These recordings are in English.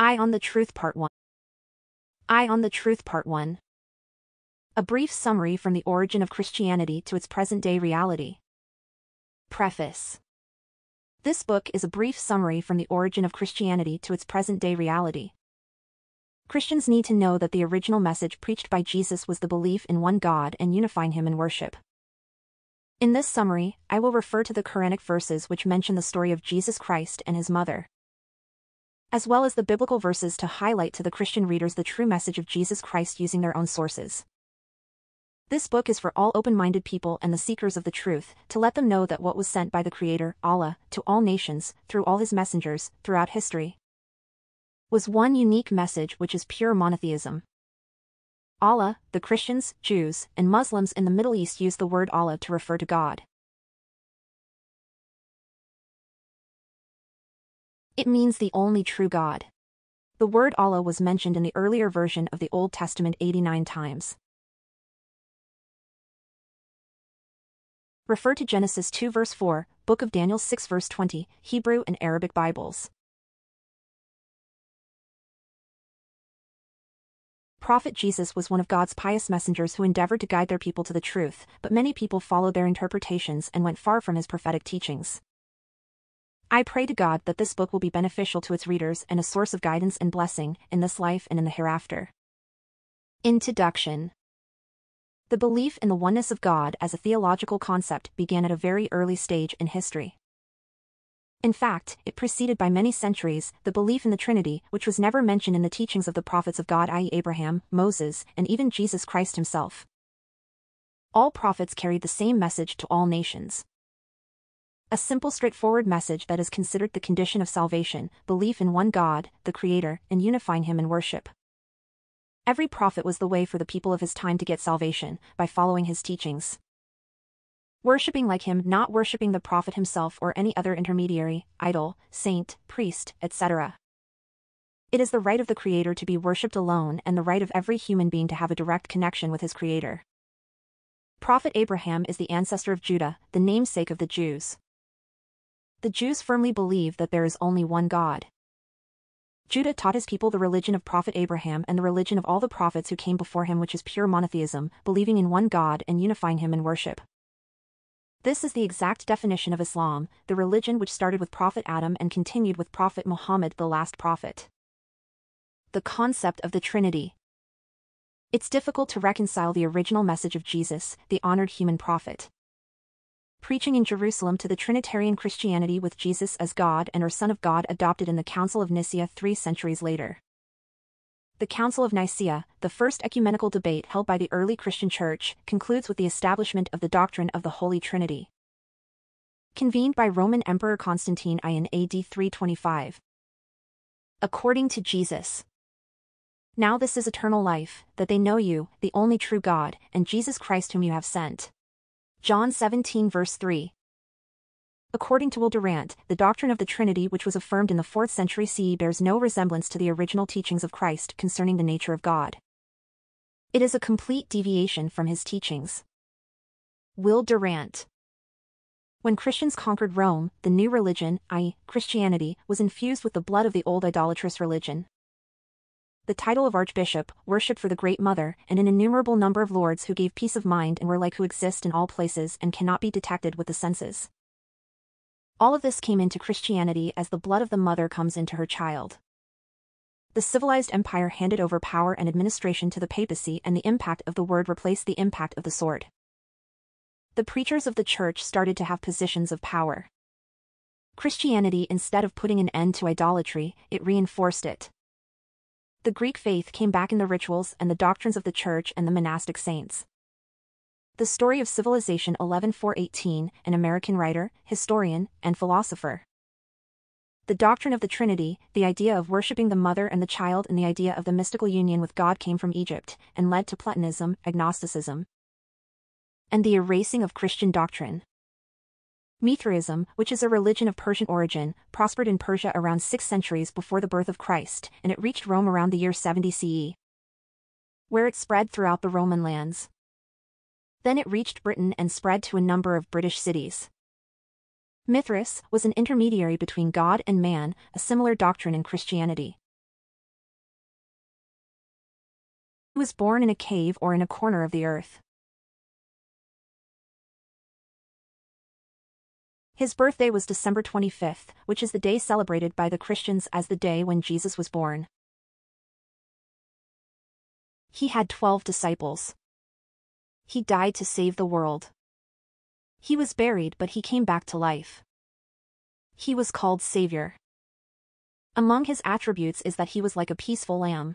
Eye on the Truth Part 1 Eye on the Truth Part 1 A brief summary from the origin of Christianity to its present-day reality. Preface This book is a brief summary from the origin of Christianity to its present-day reality. Christians need to know that the original message preached by Jesus was the belief in one God and unifying him in worship. In this summary, I will refer to the Quranic verses which mention the story of Jesus Christ and his mother as well as the biblical verses to highlight to the Christian readers the true message of Jesus Christ using their own sources. This book is for all open-minded people and the seekers of the truth, to let them know that what was sent by the Creator, Allah, to all nations, through all his messengers, throughout history, was one unique message which is pure monotheism. Allah, the Christians, Jews, and Muslims in the Middle East use the word Allah to refer to God. It means the only true God. The word Allah was mentioned in the earlier version of the Old Testament 89 times. Refer to Genesis 2 verse 4, Book of Daniel 6 verse 20, Hebrew and Arabic Bibles. Prophet Jesus was one of God's pious messengers who endeavored to guide their people to the truth, but many people followed their interpretations and went far from his prophetic teachings. I pray to God that this book will be beneficial to its readers and a source of guidance and blessing in this life and in the hereafter. Introduction The belief in the oneness of God as a theological concept began at a very early stage in history. In fact, it preceded by many centuries the belief in the Trinity, which was never mentioned in the teachings of the prophets of God, i.e., Abraham, Moses, and even Jesus Christ himself. All prophets carried the same message to all nations. A simple straightforward message that is considered the condition of salvation, belief in one God, the Creator, and unifying Him in worship. Every prophet was the way for the people of his time to get salvation, by following his teachings. Worshipping like him, not worshipping the prophet himself or any other intermediary, idol, saint, priest, etc. It is the right of the Creator to be worshipped alone and the right of every human being to have a direct connection with his Creator. Prophet Abraham is the ancestor of Judah, the namesake of the Jews. The Jews firmly believe that there is only one God. Judah taught his people the religion of Prophet Abraham and the religion of all the prophets who came before him which is pure monotheism, believing in one God and unifying him in worship. This is the exact definition of Islam, the religion which started with Prophet Adam and continued with Prophet Muhammad the last prophet. The concept of the Trinity. It's difficult to reconcile the original message of Jesus, the honored human prophet preaching in Jerusalem to the Trinitarian Christianity with Jesus as God and or Son of God adopted in the Council of Nicaea three centuries later. The Council of Nicaea, the first ecumenical debate held by the early Christian Church, concludes with the establishment of the doctrine of the Holy Trinity. Convened by Roman Emperor Constantine I in AD 325. According to Jesus. Now this is eternal life, that they know you, the only true God, and Jesus Christ whom you have sent. John 17 verse 3. According to Will Durant, the doctrine of the Trinity which was affirmed in the 4th century CE bears no resemblance to the original teachings of Christ concerning the nature of God. It is a complete deviation from his teachings. Will Durant When Christians conquered Rome, the new religion, i.e., Christianity, was infused with the blood of the old idolatrous religion the title of archbishop, worshipped for the Great Mother, and an innumerable number of lords who gave peace of mind and were like who exist in all places and cannot be detected with the senses. All of this came into Christianity as the blood of the mother comes into her child. The civilized empire handed over power and administration to the papacy and the impact of the word replaced the impact of the sword. The preachers of the church started to have positions of power. Christianity instead of putting an end to idolatry, it reinforced it. The Greek faith came back in the rituals and the doctrines of the church and the monastic saints. The Story of Civilization 11418, an American writer, historian, and philosopher. The doctrine of the Trinity, the idea of worshipping the mother and the child and the idea of the mystical union with God came from Egypt, and led to Platonism, agnosticism, and the erasing of Christian doctrine. Mithraism, which is a religion of Persian origin, prospered in Persia around 6 centuries before the birth of Christ, and it reached Rome around the year 70 CE, where it spread throughout the Roman lands. Then it reached Britain and spread to a number of British cities. Mithras was an intermediary between God and man, a similar doctrine in Christianity. He was born in a cave or in a corner of the earth. His birthday was December 25th, which is the day celebrated by the Christians as the day when Jesus was born. He had twelve disciples. He died to save the world. He was buried but he came back to life. He was called Savior. Among his attributes is that he was like a peaceful lamb.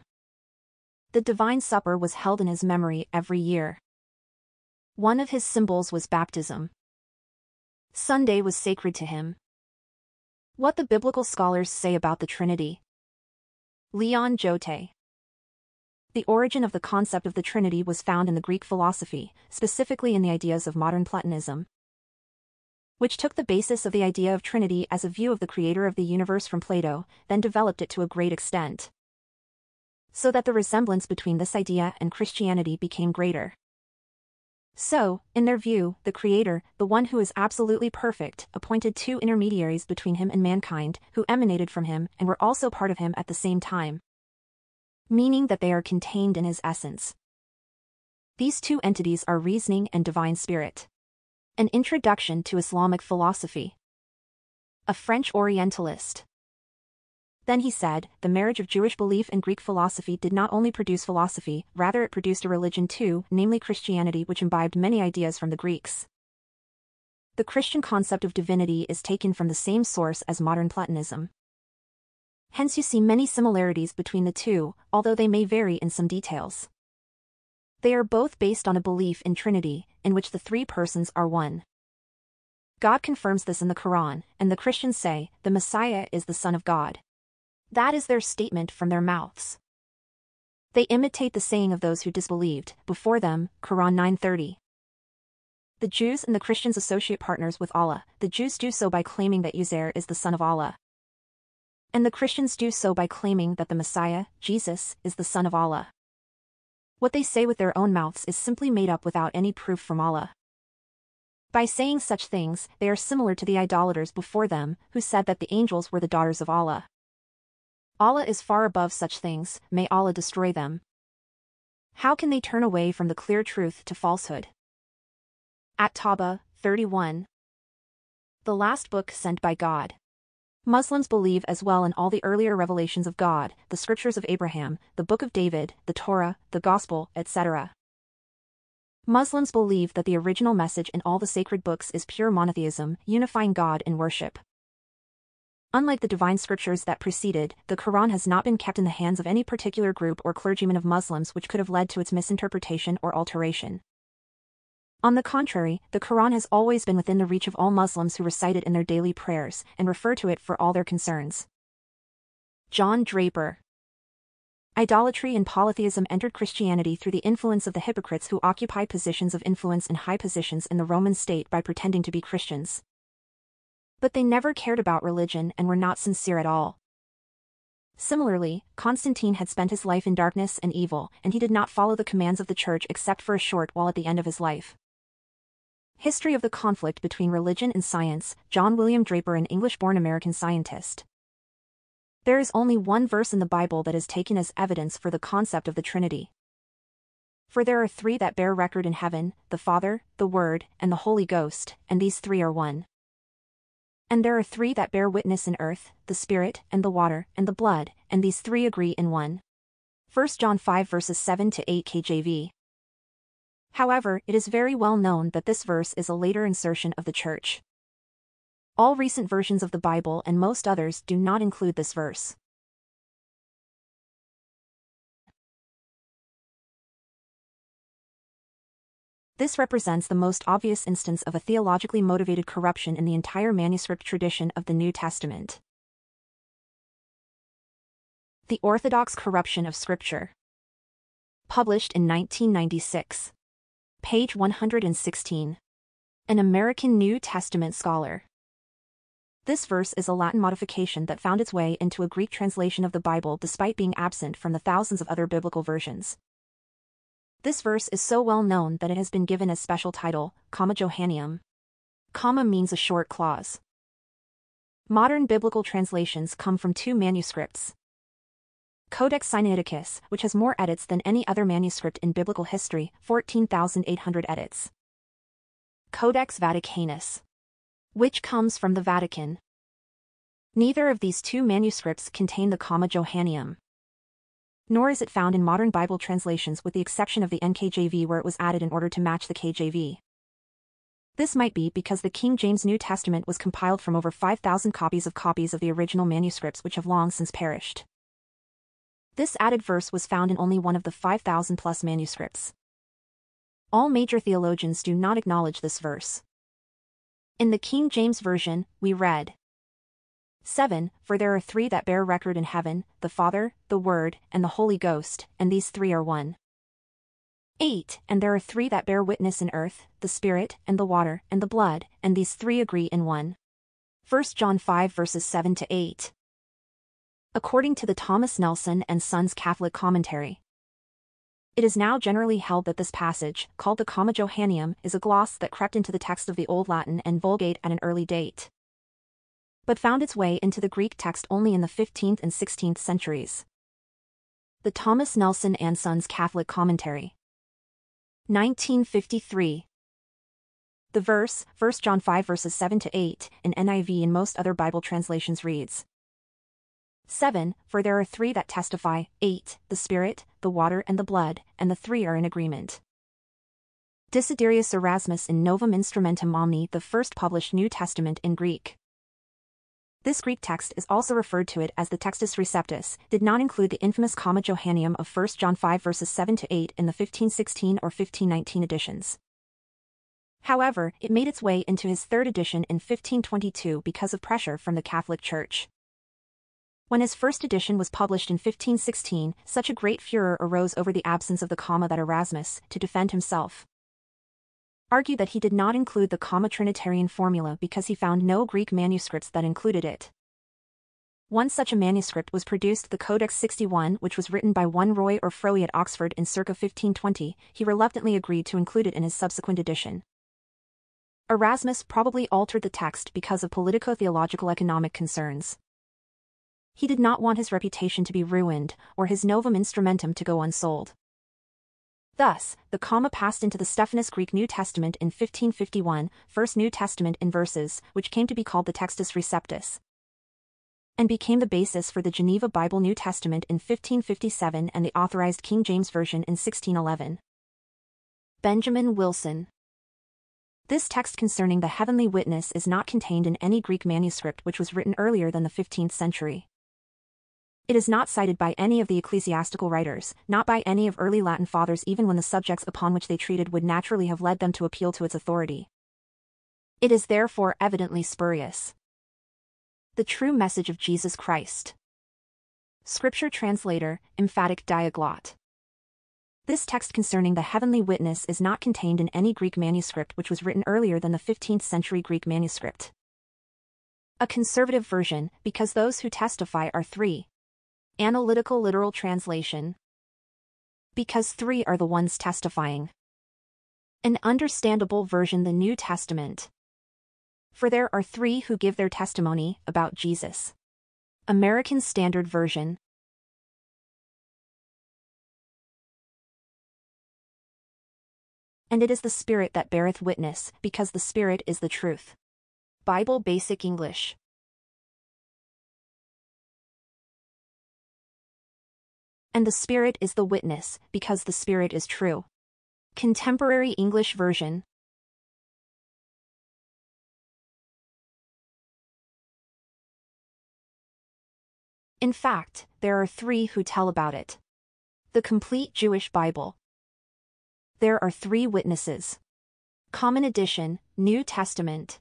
The Divine Supper was held in his memory every year. One of his symbols was baptism. Sunday was sacred to him. What the biblical scholars say about the Trinity. Leon Jote. The origin of the concept of the Trinity was found in the Greek philosophy, specifically in the ideas of modern Platonism, which took the basis of the idea of Trinity as a view of the creator of the universe from Plato, then developed it to a great extent. So that the resemblance between this idea and Christianity became greater. So, in their view, the Creator, the one who is absolutely perfect, appointed two intermediaries between him and mankind, who emanated from him and were also part of him at the same time. Meaning that they are contained in his essence. These two entities are reasoning and divine spirit. An introduction to Islamic philosophy. A French Orientalist. Then he said, the marriage of Jewish belief and Greek philosophy did not only produce philosophy, rather it produced a religion too, namely Christianity which imbibed many ideas from the Greeks. The Christian concept of divinity is taken from the same source as modern Platonism. Hence you see many similarities between the two, although they may vary in some details. They are both based on a belief in Trinity, in which the three persons are one. God confirms this in the Quran, and the Christians say, the Messiah is the Son of God. That is their statement from their mouths. They imitate the saying of those who disbelieved, before them, Quran 930. The Jews and the Christians associate partners with Allah, the Jews do so by claiming that Uzair is the son of Allah. And the Christians do so by claiming that the Messiah, Jesus, is the son of Allah. What they say with their own mouths is simply made up without any proof from Allah. By saying such things, they are similar to the idolaters before them, who said that the angels were the daughters of Allah. Allah is far above such things, may Allah destroy them. How can they turn away from the clear truth to falsehood? At-Tawbah, 31. The last book sent by God. Muslims believe as well in all the earlier revelations of God, the scriptures of Abraham, the Book of David, the Torah, the Gospel, etc. Muslims believe that the original message in all the sacred books is pure monotheism, unifying God in worship. Unlike the divine scriptures that preceded, the Quran has not been kept in the hands of any particular group or clergyman of Muslims which could have led to its misinterpretation or alteration. On the contrary, the Quran has always been within the reach of all Muslims who recite it in their daily prayers and refer to it for all their concerns. John Draper Idolatry and polytheism entered Christianity through the influence of the hypocrites who occupied positions of influence and high positions in the Roman state by pretending to be Christians but they never cared about religion and were not sincere at all. Similarly, Constantine had spent his life in darkness and evil, and he did not follow the commands of the church except for a short while at the end of his life. History of the conflict between religion and science, John William Draper an English-born American scientist. There is only one verse in the Bible that is taken as evidence for the concept of the Trinity. For there are three that bear record in heaven, the Father, the Word, and the Holy Ghost, and these three are one. And there are three that bear witness in earth, the Spirit, and the water, and the blood, and these three agree in one. 1 John 5 verses 7 to 8 KJV. However, it is very well known that this verse is a later insertion of the Church. All recent versions of the Bible and most others do not include this verse. This represents the most obvious instance of a theologically motivated corruption in the entire manuscript tradition of the New Testament. The Orthodox Corruption of Scripture. Published in 1996. Page 116. An American New Testament Scholar. This verse is a Latin modification that found its way into a Greek translation of the Bible despite being absent from the thousands of other biblical versions. This verse is so well known that it has been given a special title, comma Johanneum. Comma means a short clause. Modern biblical translations come from two manuscripts. Codex Sinaiticus, which has more edits than any other manuscript in biblical history, 14,800 edits. Codex Vaticanus, which comes from the Vatican. Neither of these two manuscripts contain the Comma Johanneum. Nor is it found in modern Bible translations with the exception of the NKJV where it was added in order to match the KJV. This might be because the King James New Testament was compiled from over 5,000 copies of copies of the original manuscripts which have long since perished. This added verse was found in only one of the 5,000 plus manuscripts. All major theologians do not acknowledge this verse. In the King James Version, we read 7. For there are three that bear record in heaven, the Father, the Word, and the Holy Ghost, and these three are one. 8. And there are three that bear witness in earth, the Spirit, and the water, and the blood, and these three agree in one. 1 John 5 verses 7 to 8. According to the Thomas Nelson and Sons Catholic Commentary. It is now generally held that this passage, called the Comma Johanneum, is a gloss that crept into the text of the Old Latin and Vulgate at an early date. But found its way into the Greek text only in the 15th and 16th centuries. The Thomas Nelson and Sons Catholic Commentary. 1953. The verse, 1 John 5 verses 7 to 8, in NIV and most other Bible translations reads 7. For there are three that testify, 8. The Spirit, the water and the blood, and the three are in agreement. Desiderius Erasmus in Novum Instrumentum Omne the first published New Testament in Greek. This Greek text is also referred to it as the Textus Receptus, did not include the infamous Comma Johanneum of 1 John 5 verses 7 to 8 in the 1516 or 1519 editions. However, it made its way into his third edition in 1522 because of pressure from the Catholic Church. When his first edition was published in 1516, such a great furor arose over the absence of the comma that Erasmus, to defend himself, argued that he did not include the comma Trinitarian formula because he found no Greek manuscripts that included it. One such a manuscript was produced the Codex 61 which was written by one Roy or Froey at Oxford in circa 1520, he reluctantly agreed to include it in his subsequent edition. Erasmus probably altered the text because of politico-theological economic concerns. He did not want his reputation to be ruined, or his Novum Instrumentum to go unsold. Thus, the comma passed into the Stephanus Greek New Testament in 1551, First New Testament in verses, which came to be called the Textus Receptus, and became the basis for the Geneva Bible New Testament in 1557 and the Authorized King James Version in 1611. Benjamin Wilson This text concerning the heavenly witness is not contained in any Greek manuscript which was written earlier than the 15th century. It is not cited by any of the ecclesiastical writers, not by any of early Latin fathers even when the subjects upon which they treated would naturally have led them to appeal to its authority. It is therefore evidently spurious. The true message of Jesus Christ. Scripture translator, emphatic diaglot. This text concerning the heavenly witness is not contained in any Greek manuscript which was written earlier than the 15th century Greek manuscript. A conservative version, because those who testify are three, Analytical literal translation. Because three are the ones testifying. An understandable version the New Testament. For there are three who give their testimony about Jesus. American Standard Version. And it is the Spirit that beareth witness, because the Spirit is the truth. Bible Basic English. And the Spirit is the witness, because the Spirit is true. Contemporary English Version In fact, there are three who tell about it. The Complete Jewish Bible. There are three witnesses. Common Edition, New Testament.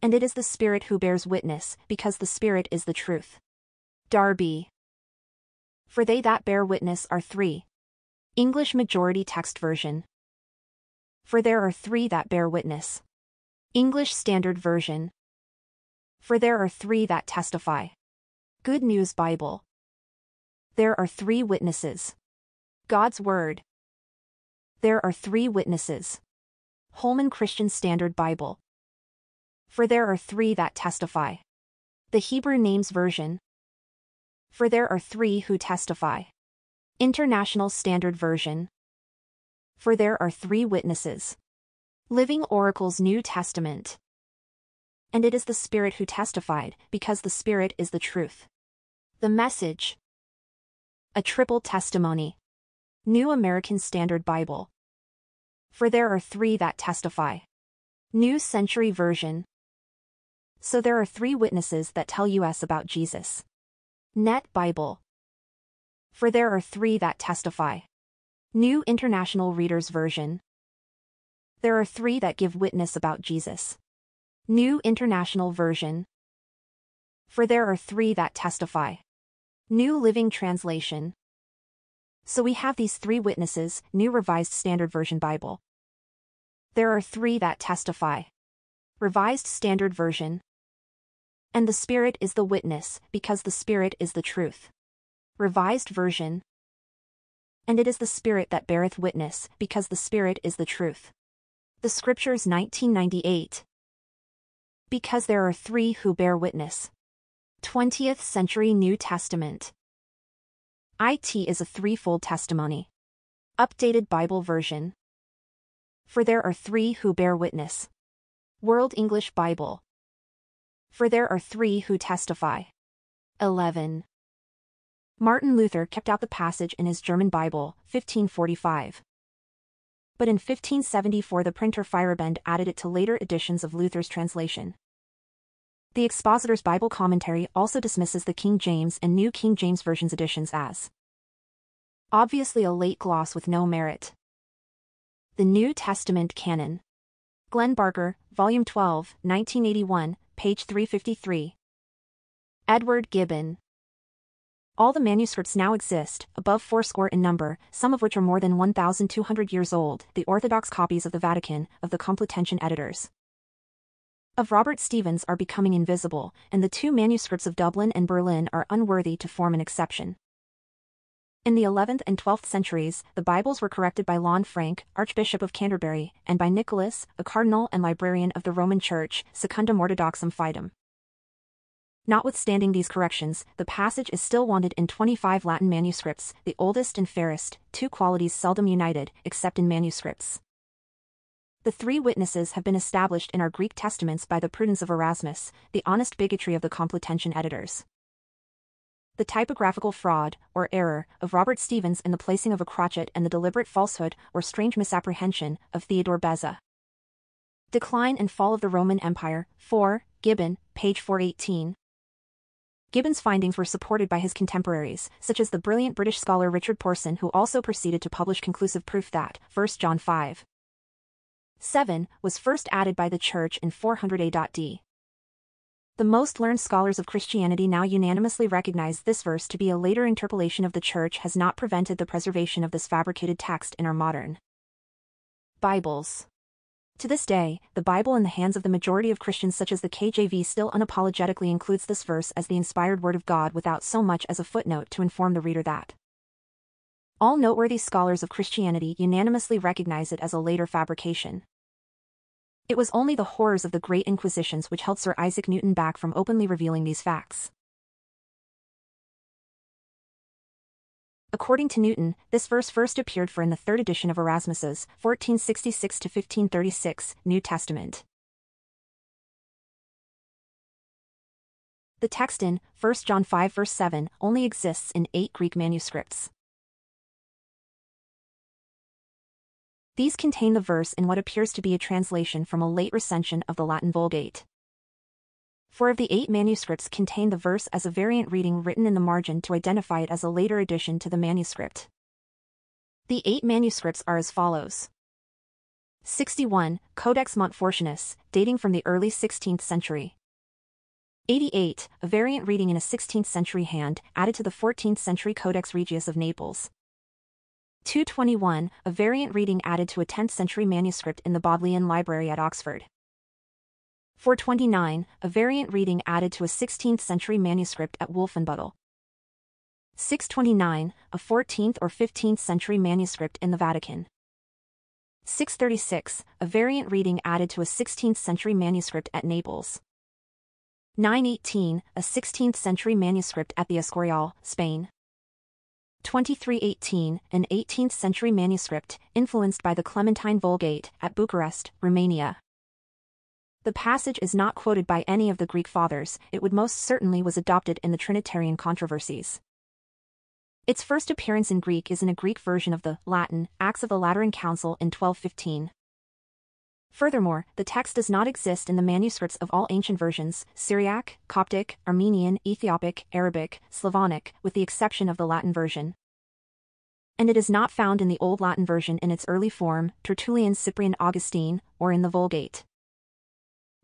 And it is the Spirit who bears witness, because the Spirit is the truth. Darby for they that bear witness are three. English Majority Text Version. For there are three that bear witness. English Standard Version. For there are three that testify. Good News Bible. There are three witnesses. God's Word. There are three witnesses. Holman Christian Standard Bible. For there are three that testify. The Hebrew Names Version. For there are three who testify. International Standard Version. For there are three witnesses. Living Oracle's New Testament. And it is the Spirit who testified, because the Spirit is the truth. The Message. A Triple Testimony. New American Standard Bible. For there are three that testify. New Century Version. So there are three witnesses that tell us about Jesus. Net Bible. For there are three that testify. New International Reader's Version. There are three that give witness about Jesus. New International Version. For there are three that testify. New Living Translation. So we have these three witnesses, New Revised Standard Version Bible. There are three that testify. Revised Standard Version. And the Spirit is the witness, because the Spirit is the truth. Revised Version. And it is the Spirit that beareth witness, because the Spirit is the truth. The Scriptures 1998. Because there are three who bear witness. 20th Century New Testament. IT is a threefold testimony. Updated Bible Version. For there are three who bear witness. World English Bible. For there are three who testify. 11. Martin Luther kept out the passage in his German Bible, 1545. But in 1574 the printer Feyerabend added it to later editions of Luther's translation. The Expositor's Bible Commentary also dismisses the King James and New King James Versions editions as obviously a late gloss with no merit. The New Testament Canon. Glenn Barker, Volume 12, 1981, page 353. Edward Gibbon. All the manuscripts now exist, above fourscore in number, some of which are more than 1,200 years old, the orthodox copies of the Vatican, of the Complutensian editors of Robert Stephens are becoming invisible, and the two manuscripts of Dublin and Berlin are unworthy to form an exception. In the 11th and 12th centuries, the Bibles were corrected by Lanfranc, Archbishop of Canterbury, and by Nicholas, a cardinal and librarian of the Roman Church, Secundum Orthodoxum Fidem. Notwithstanding these corrections, the passage is still wanted in 25 Latin manuscripts, the oldest and fairest, two qualities seldom united, except in manuscripts. The three witnesses have been established in our Greek testaments by the prudence of Erasmus, the honest bigotry of the Complutensian editors. The typographical fraud, or error, of Robert Stephens in the placing of a crotchet and the deliberate falsehood, or strange misapprehension, of Theodore Beza. Decline and Fall of the Roman Empire, 4, Gibbon, page 418. Gibbon's findings were supported by his contemporaries, such as the brilliant British scholar Richard Porson who also proceeded to publish conclusive proof that 1 John 5, 7, was first added by the Church in 400 AD. The most learned scholars of Christianity now unanimously recognize this verse to be a later interpolation of the Church has not prevented the preservation of this fabricated text in our modern Bibles. To this day, the Bible in the hands of the majority of Christians such as the KJV still unapologetically includes this verse as the inspired word of God without so much as a footnote to inform the reader that all noteworthy scholars of Christianity unanimously recognize it as a later fabrication. It was only the horrors of the Great Inquisitions which held Sir Isaac Newton back from openly revealing these facts. According to Newton, this verse first appeared for in the third edition of Erasmus's 1466 to 1536 New Testament. The text in 1 John 5 verse 7 only exists in eight Greek manuscripts. These contain the verse in what appears to be a translation from a late recension of the Latin Vulgate. Four of the eight manuscripts contain the verse as a variant reading written in the margin to identify it as a later addition to the manuscript. The eight manuscripts are as follows. 61, Codex Montfortianus, dating from the early 16th century. 88, a variant reading in a 16th century hand, added to the 14th century Codex Regius of Naples. 221, a variant reading added to a 10th century manuscript in the Bodleian Library at Oxford. 429, a variant reading added to a 16th century manuscript at Wolfenbüttel. 629, a 14th or 15th century manuscript in the Vatican. 636, a variant reading added to a 16th century manuscript at Naples. 918, a 16th century manuscript at the Escorial, Spain. 2318, an 18th century manuscript, influenced by the Clementine Vulgate, at Bucharest, Romania. The passage is not quoted by any of the Greek fathers, it would most certainly was adopted in the Trinitarian controversies. Its first appearance in Greek is in a Greek version of the Latin Acts of the Lateran Council in 1215. Furthermore, the text does not exist in the manuscripts of all ancient versions, Syriac, Coptic, Armenian, Ethiopic, Arabic, Slavonic, with the exception of the Latin version. And it is not found in the Old Latin version in its early form, Tertullian Cyprian Augustine, or in the Vulgate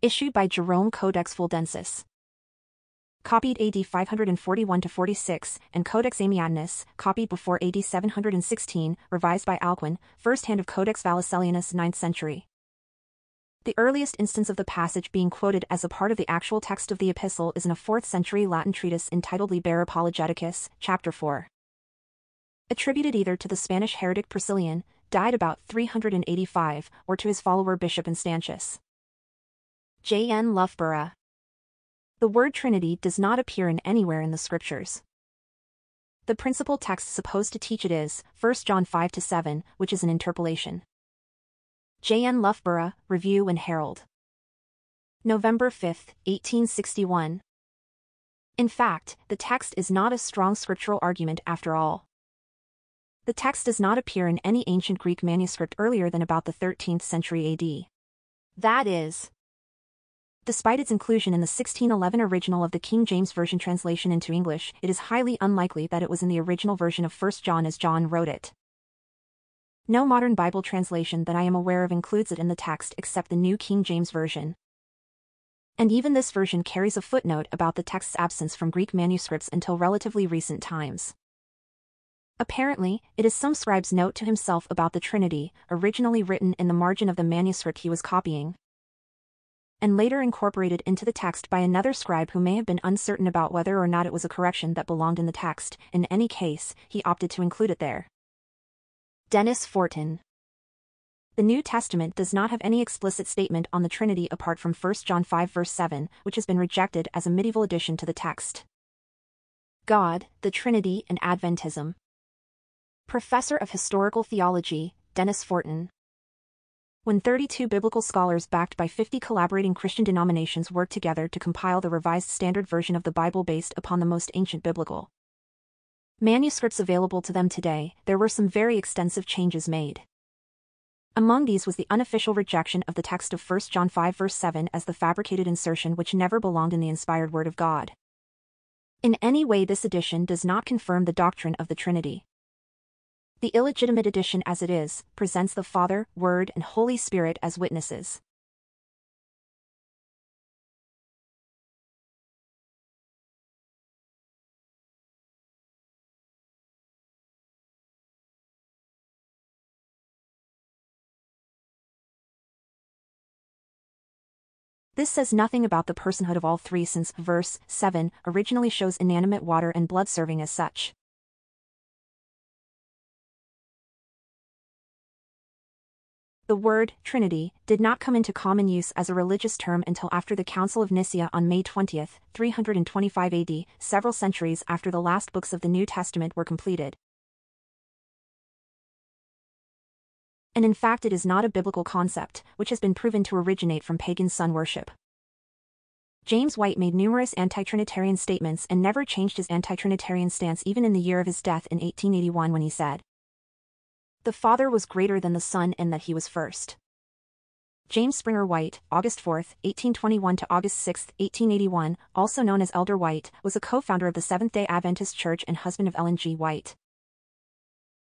issued by Jerome Codex Fuldensis. Copied AD 541-46, and Codex Amiatinus, copied before AD 716, revised by Alcuin, first hand of Codex Vallicellianus 9th century. The earliest instance of the passage being quoted as a part of the actual text of the epistle is in a 4th century Latin treatise entitled Liber Apologeticus, chapter 4. Attributed either to the Spanish heretic Priscillian, died about 385, or to his follower Bishop Instantius. J. N. Loughborough. The word Trinity does not appear in anywhere in the Scriptures. The principal text supposed to teach it is 1 John 5 7, which is an interpolation. J. N. Loughborough, Review and Herald. November 5, 1861. In fact, the text is not a strong scriptural argument after all. The text does not appear in any ancient Greek manuscript earlier than about the 13th century AD. That is, Despite its inclusion in the 1611 original of the King James Version translation into English, it is highly unlikely that it was in the original version of 1 John as John wrote it. No modern Bible translation that I am aware of includes it in the text except the New King James Version. And even this version carries a footnote about the text's absence from Greek manuscripts until relatively recent times. Apparently, it is some scribe's note to himself about the Trinity, originally written in the margin of the manuscript he was copying, and later incorporated into the text by another scribe who may have been uncertain about whether or not it was a correction that belonged in the text, in any case, he opted to include it there. Denis Fortin. The New Testament does not have any explicit statement on the Trinity apart from 1 John 5 verse 7, which has been rejected as a medieval addition to the text. God, the Trinity and Adventism. Professor of Historical Theology, Denis Fortin. When 32 biblical scholars backed by 50 collaborating Christian denominations worked together to compile the Revised Standard Version of the Bible based upon the most ancient biblical manuscripts available to them today, there were some very extensive changes made. Among these was the unofficial rejection of the text of 1 John 5 verse 7 as the fabricated insertion which never belonged in the inspired Word of God. In any way this addition does not confirm the doctrine of the Trinity. The illegitimate edition as it is, presents the Father, Word and Holy Spirit as witnesses. This says nothing about the personhood of all three since verse 7 originally shows inanimate water and blood serving as such. The word, Trinity, did not come into common use as a religious term until after the Council of Nicaea on May 20, 325 AD, several centuries after the last books of the New Testament were completed. And in fact it is not a biblical concept, which has been proven to originate from pagan sun worship. James White made numerous anti-Trinitarian statements and never changed his anti-Trinitarian stance even in the year of his death in 1881 when he said, the Father was greater than the Son in that he was first. James Springer White, August 4, 1821 to August 6, 1881, also known as Elder White, was a co-founder of the Seventh-day Adventist Church and husband of Ellen G. White.